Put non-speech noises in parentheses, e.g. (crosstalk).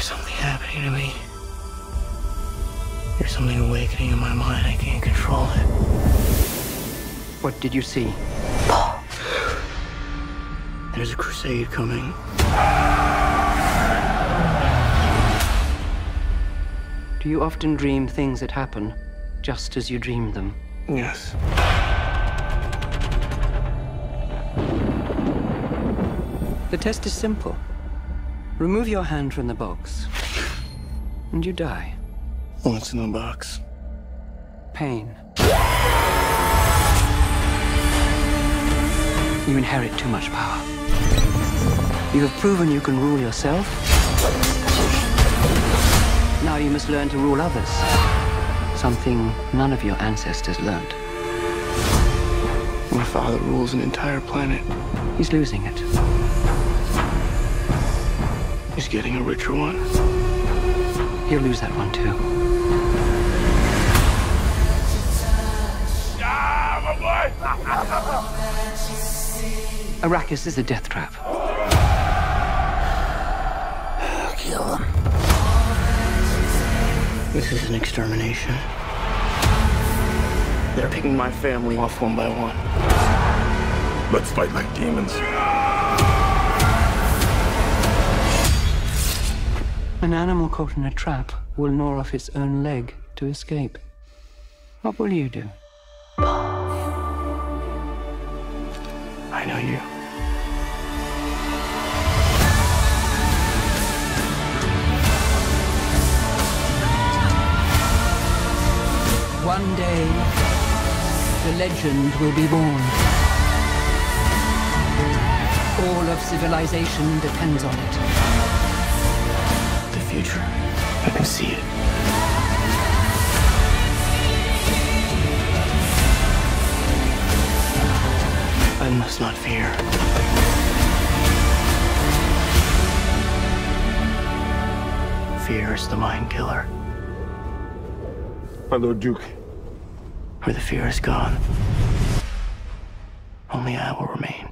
There's something happening to me. There's something awakening in my mind. I can't control it. What did you see? There's a crusade coming. Do you often dream things that happen just as you dream them? Yes. The test is simple. Remove your hand from the box, and you die. What's in the box? Pain. You inherit too much power. You have proven you can rule yourself. Now you must learn to rule others. Something none of your ancestors learned. My father rules an entire planet. He's losing it. He's getting a richer one. He'll lose that one too. (laughs) Arrakis is a death trap. I'll kill him. This is an extermination. They're picking my family off one by one. Let's fight like demons. An animal caught in a trap will gnaw off its own leg to escape. What will you do? I know you. One day, the legend will be born. All of civilization depends on it. The future. I can see it. I must not fear. Fear is the mind killer. My Lord Duke. Where the fear is gone, only I will remain.